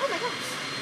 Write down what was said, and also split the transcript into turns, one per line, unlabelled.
Oh my gosh.